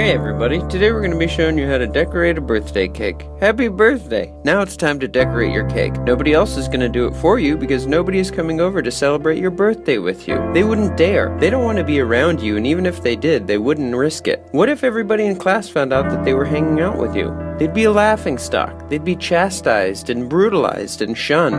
Hey everybody, today we're going to be showing you how to decorate a birthday cake. Happy birthday! Now it's time to decorate your cake. Nobody else is going to do it for you because nobody is coming over to celebrate your birthday with you. They wouldn't dare. They don't want to be around you and even if they did, they wouldn't risk it. What if everybody in class found out that they were hanging out with you? They'd be a laughing stock. They'd be chastised and brutalized and shunned.